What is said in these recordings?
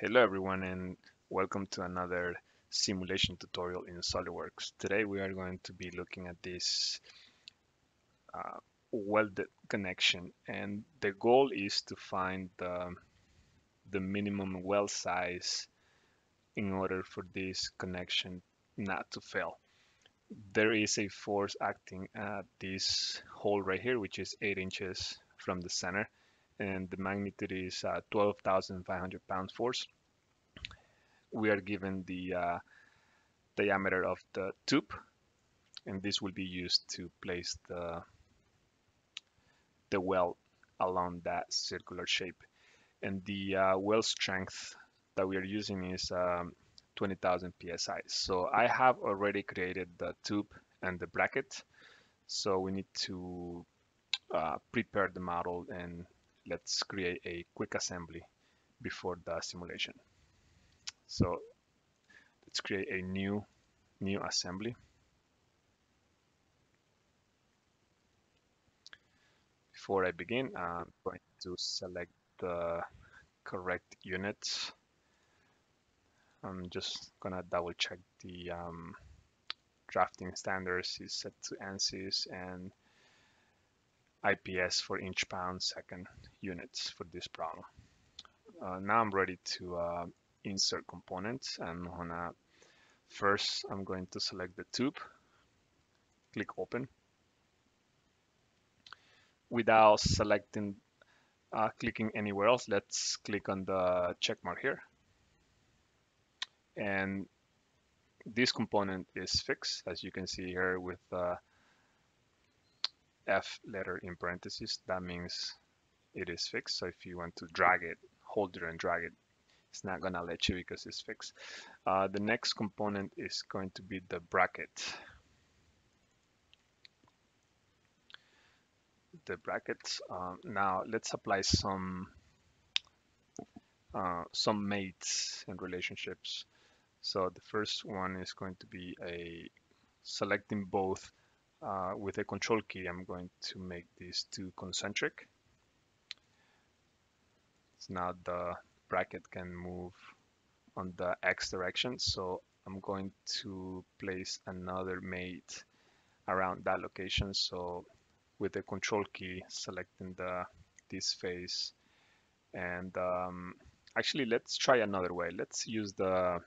Hello everyone and welcome to another simulation tutorial in SOLIDWORKS. Today we are going to be looking at this uh, welded connection and the goal is to find the, the minimum weld size in order for this connection not to fail. There is a force acting at this hole right here which is 8 inches from the center and the magnitude is uh, 12,500 pound force. We are given the uh, diameter of the tube and this will be used to place the, the weld along that circular shape. And the uh, weld strength that we are using is um, 20,000 psi. So I have already created the tube and the bracket. So we need to uh, prepare the model and let's create a quick assembly before the simulation. So let's create a new new assembly. Before I begin, I'm going to select the correct units. I'm just gonna double check the um, drafting standards is set to ANSI and IPS for inch pound second units for this problem. Uh, now I'm ready to uh, insert components. I'm gonna first I'm going to select the tube, click open. Without selecting, uh, clicking anywhere else, let's click on the check mark here. And this component is fixed, as you can see here with the F letter in parentheses. That means it is fixed. So if you want to drag it, hold it and drag it, it's not gonna let you because it's fixed. Uh, the next component is going to be the bracket. The brackets. Um, now let's apply some uh, some mates and relationships. So the first one is going to be a selecting both uh, with a control key. I'm going to make these two concentric. So now the bracket can move on the X direction. So I'm going to place another mate around that location. So with the control key, selecting the this face and um, actually let's try another way. Let's use the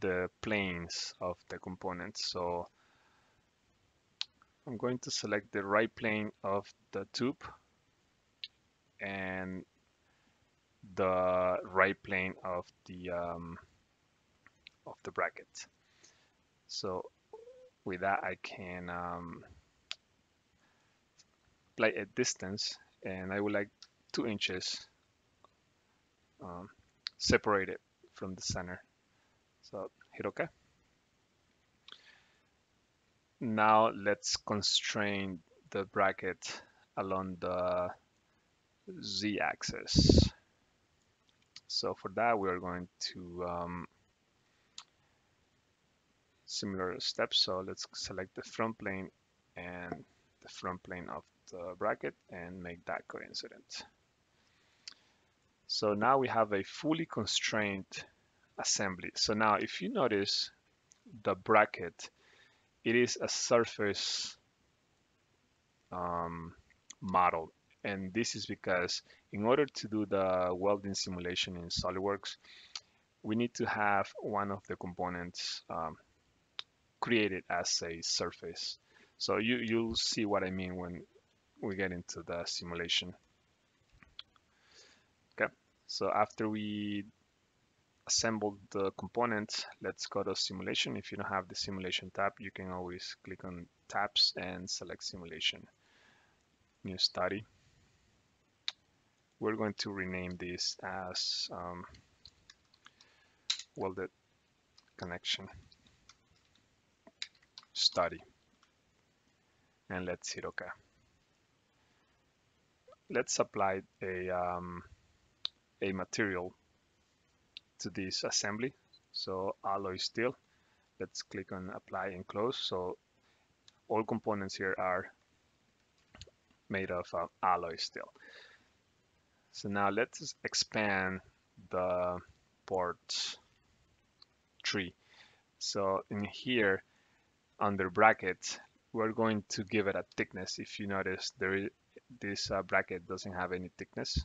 the planes of the components. So I'm going to select the right plane of the tube and the right plane of the um, of the bracket. So with that, I can um, apply a distance, and I would like two inches um, separated from the center. So hit OK. Now let's constrain the bracket along the z-axis. So for that, we are going to um, similar steps. So let's select the front plane and the front plane of the bracket and make that coincident. So now we have a fully constrained assembly. So now if you notice the bracket, it is a surface um, model and this is because in order to do the welding simulation in SOLIDWORKS, we need to have one of the components um, created as a surface. So you, you'll see what I mean when we get into the simulation. Okay, so after we assembled the components, let's go to simulation. If you don't have the simulation tab, you can always click on tabs and select simulation. New study we're going to rename this as um, welded connection study and let's hit OK. Let's apply a, um, a material to this assembly. So alloy steel. Let's click on apply and close. So all components here are made of uh, alloy steel. So now let's expand the part tree. So in here, under bracket, we're going to give it a thickness. If you notice, there is, this uh, bracket doesn't have any thickness.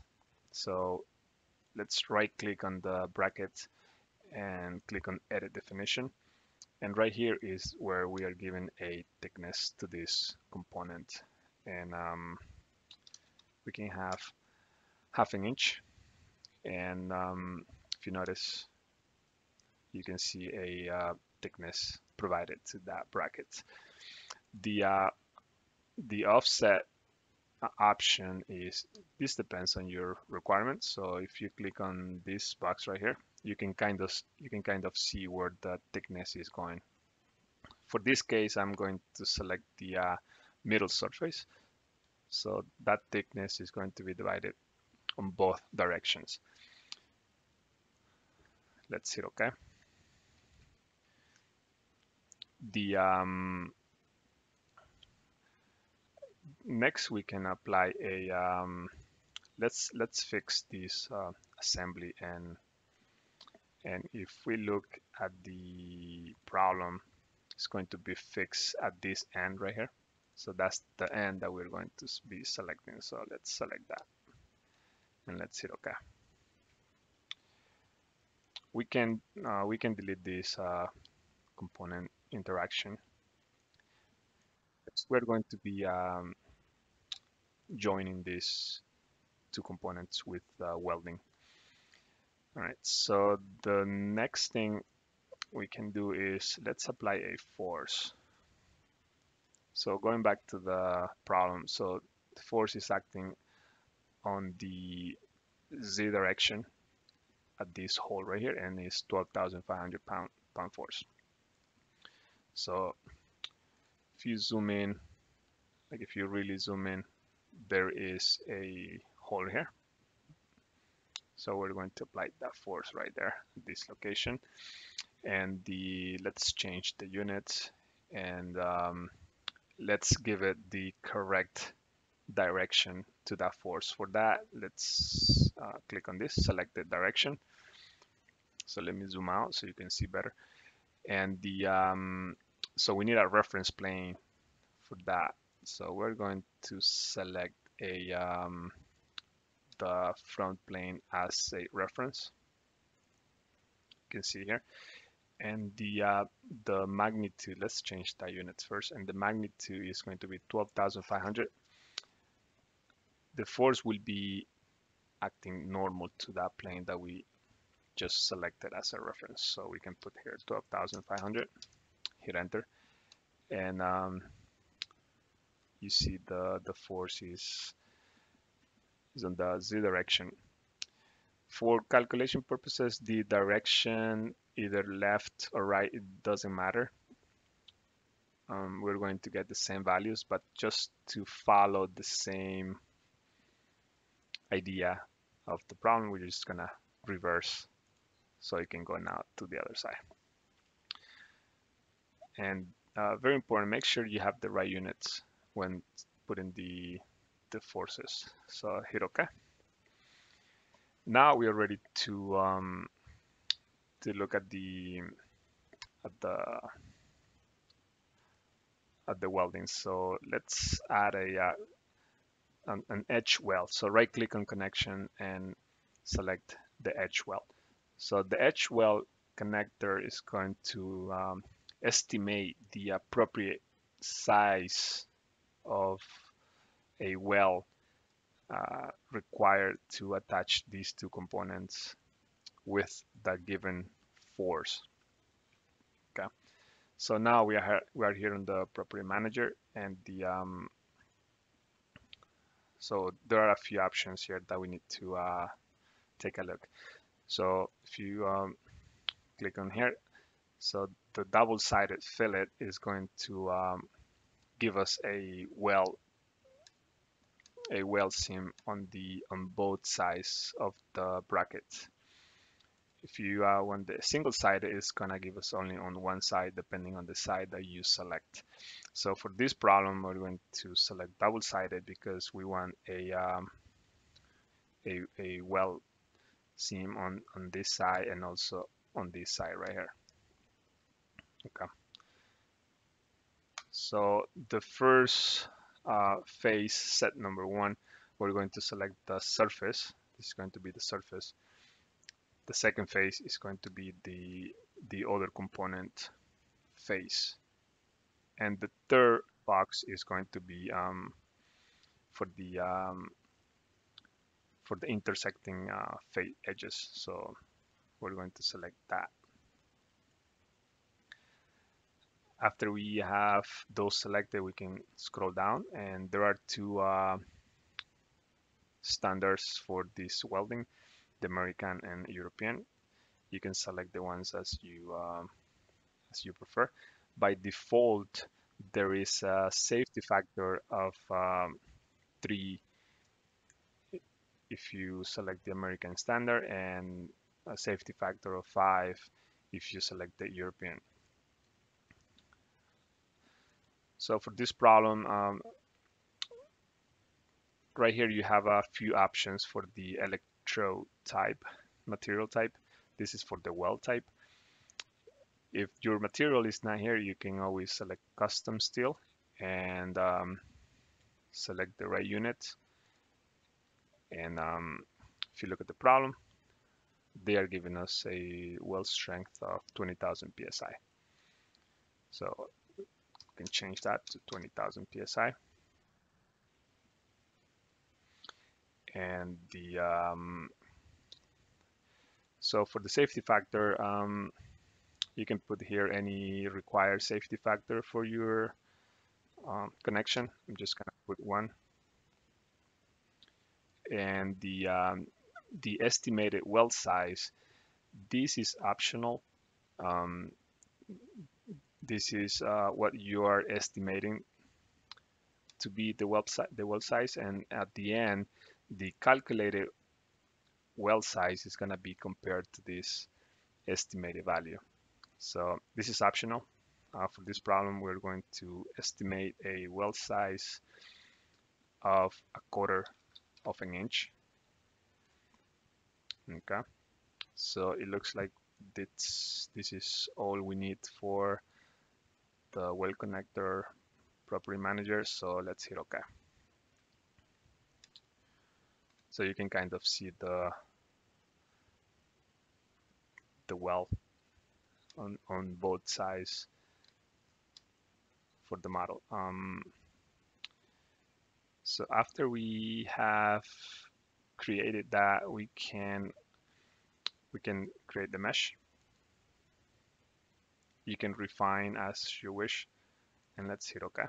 So let's right click on the bracket and click on edit definition. And right here is where we are giving a thickness to this component. And um, we can have half an inch. And um, if you notice, you can see a uh, thickness provided to that bracket. The, uh, the offset option is this depends on your requirements. So if you click on this box right here you can kind of you can kind of see where the thickness is going. For this case I'm going to select the uh, middle surface. So that thickness is going to be divided on both directions. Let's hit OK the um, next we can apply a um, let's let's fix this uh, assembly. And and if we look at the problem it's going to be fixed at this end right here. So that's the end that we're going to be selecting. So let's select that and let's hit OK we can uh, we can delete this uh, component interaction. We're going to be um, joining these two components with uh, welding. All right, so the next thing we can do is let's apply a force. So going back to the problem, so the force is acting on the z direction at this hole right here and is 12,500 pound pound force. So if you zoom in, like if you really zoom in, there is a hole here. So we're going to apply that force right there, this location. And the let's change the units and um, let's give it the correct direction to that force. For that, let's uh, click on this, select the direction. So let me zoom out so you can see better. And the um, so we need a reference plane for that. So we're going to select a um, the front plane as a reference. You can see here. And the uh, the magnitude, let's change the units first. And the magnitude is going to be 12,500. The force will be acting normal to that plane that we just selected as a reference. So we can put here 12,500, hit enter. And um, you see the, the force is, is on the z direction. For calculation purposes, the direction, either left or right, it doesn't matter. Um, we're going to get the same values, but just to follow the same idea of the problem, we're just gonna reverse so it can go now to the other side. And uh, very important, make sure you have the right units when putting the, the forces. So hit OK. Now we are ready to um, to look at the at the at the welding. So let's add a uh, an, an, edge weld. So right click on connection and select the edge weld. So the edge weld connector is going to um, estimate the appropriate size of a weld uh, required to attach these two components with that given force. Okay, so now we are we are here in the property manager and the um, so there are a few options here that we need to uh, take a look. So if you um, click on here, so the double-sided fillet is going to um, give us a well a weld seam on the on both sides of the bracket. If you uh, want the single side is gonna give us only on one side depending on the side that you select. So for this problem we're going to select double-sided because we want a um, a, a weld seam on, on this side and also on this side right here. Okay. So the first uh, face set number one, we're going to select the surface. This is going to be the surface. The second face is going to be the, the other component face. And the third box is going to be um, for the um, for the intersecting uh, edges. So we're going to select that. After we have those selected, we can scroll down and there are two uh, standards for this welding, the American and European. You can select the ones as you uh, as you prefer. By default, there is a safety factor of um, three if you select the American standard and a safety factor of five if you select the European. So for this problem, um, right here you have a few options for the electrode type, material type. This is for the weld type. If your material is not here, you can always select custom steel and um, select the right unit. And um, if you look at the problem, they are giving us a weld strength of 20,000 psi. So can change that to 20,000 psi. And the um, so for the safety factor, um, you can put here any required safety factor for your um, connection. I'm just gonna put one. And the um, the estimated weld size, this is optional. Um, this is uh, what you are estimating to be the weld, the weld size, and at the end, the calculated weld size is going to be compared to this estimated value. So this is optional. Uh, for this problem, we're going to estimate a weld size of a quarter of an inch. Okay, so it looks like this, this is all we need for the weld connector property manager. So let's hit OK. So you can kind of see the the weld on, on both sides for the model. Um, so after we have created that, we can we can create the mesh. You can refine as you wish, and let's hit OK.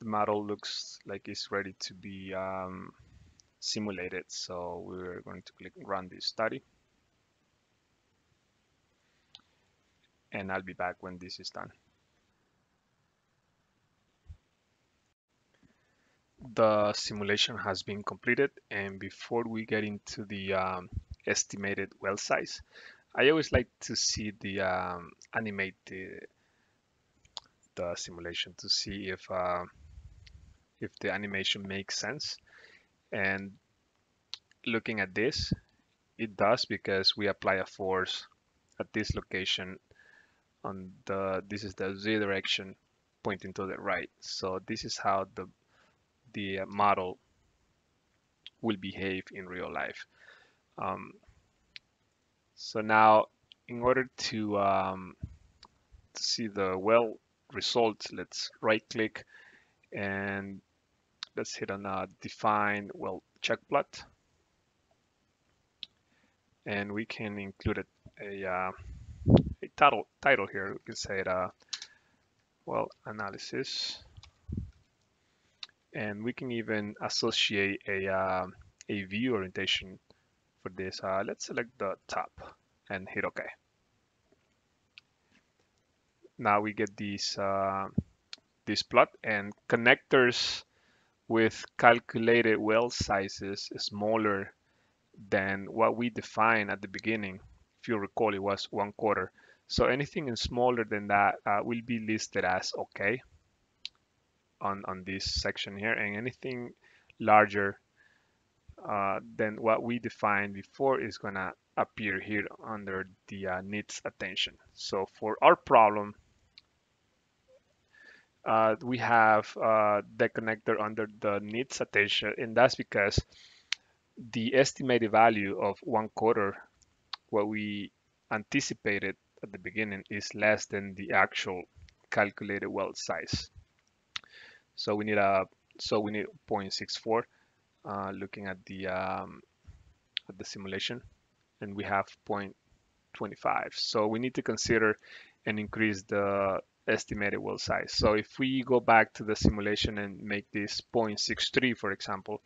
the model looks like it's ready to be um, simulated. So we're going to click run this study. And I'll be back when this is done. The simulation has been completed and before we get into the um, estimated weld size, I always like to see the um, animate the, the simulation to see if uh, if the animation makes sense. And looking at this, it does because we apply a force at this location on the this is the z direction pointing to the right so this is how the the model will behave in real life. Um, so now in order to, um, see the weld results let's right click and let's hit on uh, define weld check plot and we can include a, a, uh, a title title here. We can say it uh, weld analysis and we can even associate a uh, a view orientation for this uh, let's select the top and hit OK now we get these uh, this plot and connectors with calculated weld sizes smaller than what we defined at the beginning. If you recall, it was one quarter. So anything smaller than that uh, will be listed as okay on, on this section here and anything larger uh, than what we defined before is gonna appear here under the uh, needs attention. So for our problem, uh, we have uh, the connector under the needs attention, and that's because the estimated value of one quarter, what we anticipated at the beginning, is less than the actual calculated weld size. So we need a so we need 0.64. Uh, looking at the um, at the simulation, and we have 0.25. So we need to consider and increase the estimated weld size. So if we go back to the simulation and make this 0.63, for example,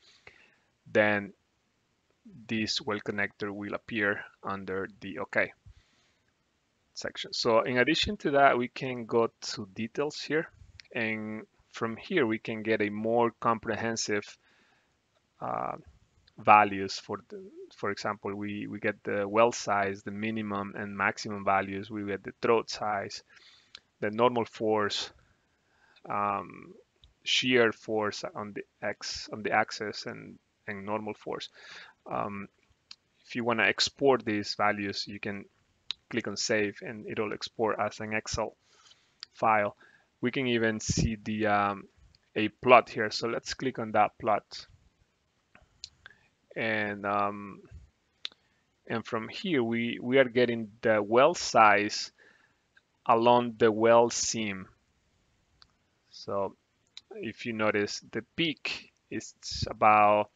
then this weld connector will appear under the OK section. So in addition to that, we can go to details here. And from here, we can get a more comprehensive uh, values for the, for example, we, we get the weld size, the minimum and maximum values. We get the throat size, the normal force, um, shear force on the x on the axis and, and normal force. Um, if you want to export these values, you can click on save and it'll export as an Excel file. We can even see the um, a plot here. So let's click on that plot. And um, and from here we we are getting the weld size along the weld seam. So if you notice the peak is about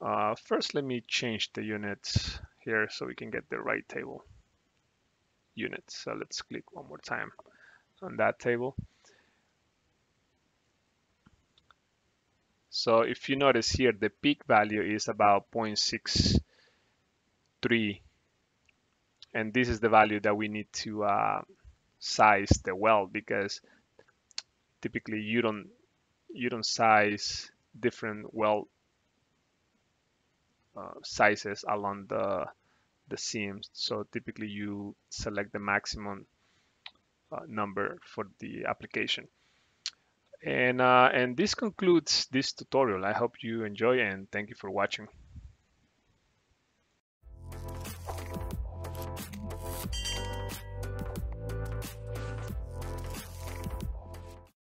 uh, first let me change the units here so we can get the right table units. So let's click one more time on that table. So if you notice here, the peak value is about 0.63 and this is the value that we need to uh, size the weld because typically you don't you don't size different weld uh, sizes along the the seams so typically you select the maximum number for the application. And uh, and this concludes this tutorial. I hope you enjoy and thank you for watching